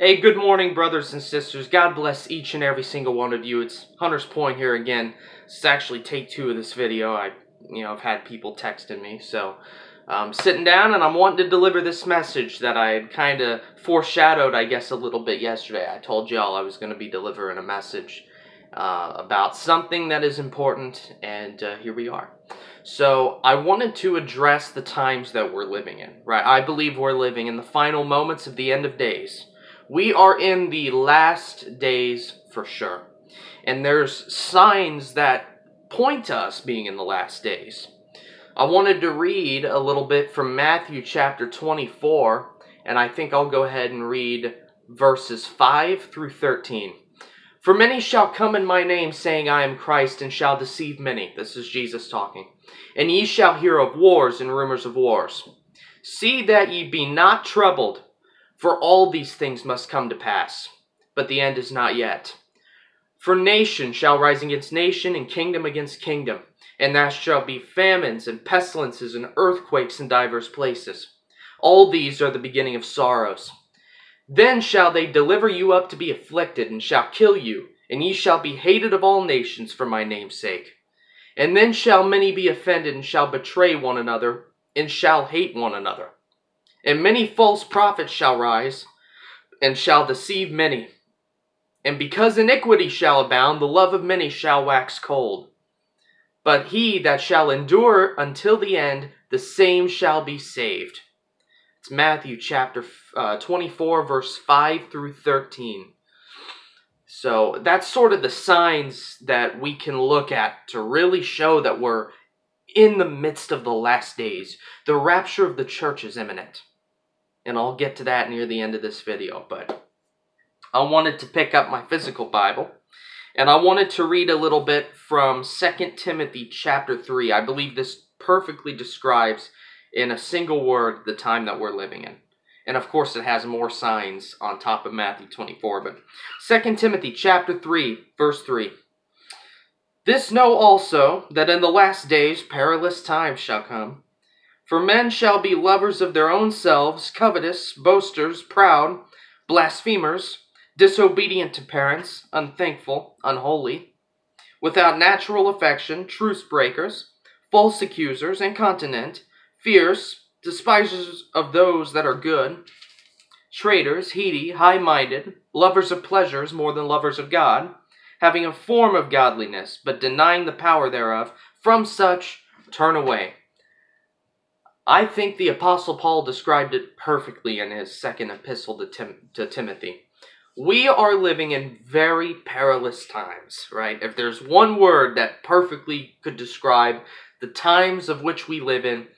Hey, good morning, brothers and sisters. God bless each and every single one of you. It's Hunter's Point here again. Is actually take two of this video. I, you know, I've had people texting me, so I'm sitting down and I'm wanting to deliver this message that I had kind of foreshadowed, I guess, a little bit yesterday. I told y'all I was going to be delivering a message uh, about something that is important, and uh, here we are. So I wanted to address the times that we're living in, right? I believe we're living in the final moments of the end of days. We are in the last days for sure. And there's signs that point to us being in the last days. I wanted to read a little bit from Matthew chapter 24, and I think I'll go ahead and read verses 5 through 13. For many shall come in my name, saying, I am Christ, and shall deceive many. This is Jesus talking. And ye shall hear of wars and rumors of wars. See that ye be not troubled. For all these things must come to pass, but the end is not yet. For nation shall rise against nation, and kingdom against kingdom, and there shall be famines and pestilences and earthquakes in divers places. All these are the beginning of sorrows. Then shall they deliver you up to be afflicted, and shall kill you, and ye shall be hated of all nations for my name's sake. And then shall many be offended, and shall betray one another, and shall hate one another. And many false prophets shall rise, and shall deceive many. And because iniquity shall abound, the love of many shall wax cold. But he that shall endure until the end, the same shall be saved. It's Matthew chapter uh, 24, verse 5 through 13. So that's sort of the signs that we can look at to really show that we're in the midst of the last days. The rapture of the church is imminent and I'll get to that near the end of this video, but I wanted to pick up my physical Bible, and I wanted to read a little bit from 2 Timothy chapter 3. I believe this perfectly describes in a single word the time that we're living in. And of course it has more signs on top of Matthew 24, but 2 Timothy chapter 3, verse 3. This know also, that in the last days perilous times shall come. For men shall be lovers of their own selves, covetous, boasters, proud, blasphemers, disobedient to parents, unthankful, unholy, without natural affection, truce breakers, false accusers, incontinent, fierce, despisers of those that are good, traitors, heady, high minded, lovers of pleasures more than lovers of God, having a form of godliness, but denying the power thereof, from such turn away. I think the Apostle Paul described it perfectly in his second epistle to, Tim- to Timothy. We are living in very perilous times, right? If there's one word that perfectly could describe the times of which we live in,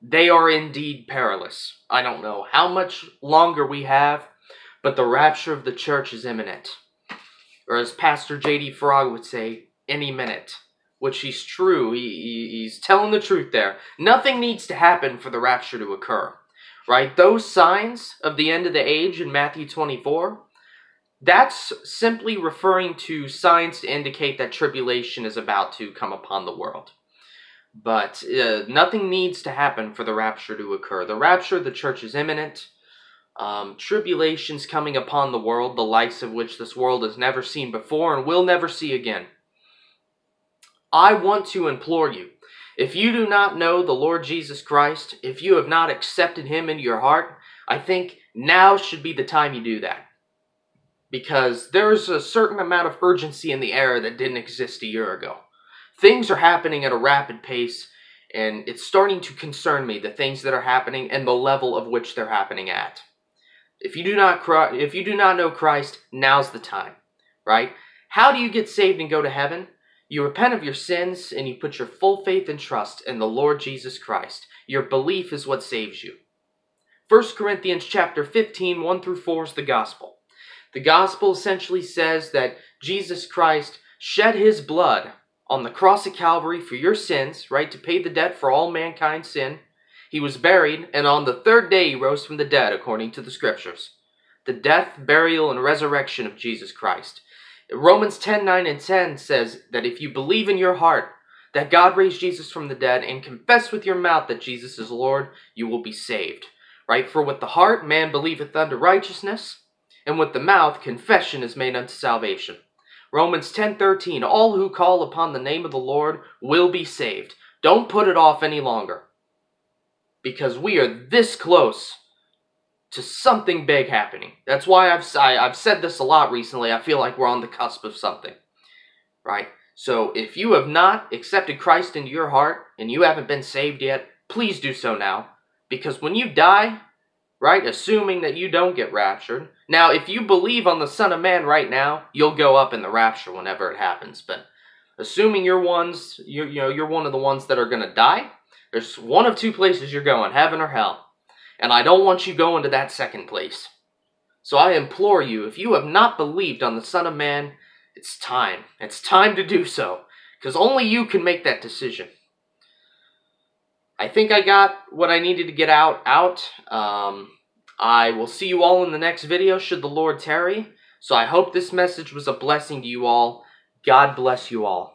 they are indeed perilous. I don't know how much longer we have, but the rapture of the church is imminent. Or as Pastor J.D. Farag would say, any minute which he's true. He, he's telling the truth there. Nothing needs to happen for the rapture to occur, right? Those signs of the end of the age in Matthew 24, that's simply referring to signs to indicate that tribulation is about to come upon the world. But uh, nothing needs to happen for the rapture to occur. The rapture of the church is imminent. Um, tribulations coming upon the world, the likes of which this world has never seen before and will never see again. I want to implore you. If you do not know the Lord Jesus Christ, if you have not accepted him into your heart, I think now should be the time you do that. Because there's a certain amount of urgency in the air that didn't exist a year ago. Things are happening at a rapid pace, and it's starting to concern me, the things that are happening and the level of which they're happening at. If you do not if you do not know Christ, now's the time, right? How do you get saved and go to heaven? You repent of your sins and you put your full faith and trust in the Lord Jesus Christ. Your belief is what saves you. 1 Corinthians chapter 15, 1 through 4 is the gospel. The gospel essentially says that Jesus Christ shed his blood on the cross of Calvary for your sins, right, to pay the debt for all mankind's sin. He was buried, and on the third day he rose from the dead, according to the scriptures. The death, burial, and resurrection of Jesus Christ. Romans 10 9 and 10 says that if you believe in your heart that God raised Jesus from the dead and confess with your mouth that Jesus is Lord, you will be saved. Right? For with the heart man believeth unto righteousness, and with the mouth confession is made unto salvation. Romans 10:13 All who call upon the name of the Lord will be saved. Don't put it off any longer. Because we are this close to something big happening. That's why I've I, have i have said this a lot recently. I feel like we're on the cusp of something. Right? So if you have not accepted Christ into your heart and you haven't been saved yet, please do so now. Because when you die, right, assuming that you don't get raptured, now if you believe on the Son of Man right now, you'll go up in the rapture whenever it happens. But assuming you're ones, you, you know, you're one of the ones that are going to die, there's one of two places you're going, heaven or hell. And I don't want you going to that second place. So I implore you, if you have not believed on the Son of Man, it's time. It's time to do so. Because only you can make that decision. I think I got what I needed to get out, out. Um, I will see you all in the next video, should the Lord tarry. So I hope this message was a blessing to you all. God bless you all.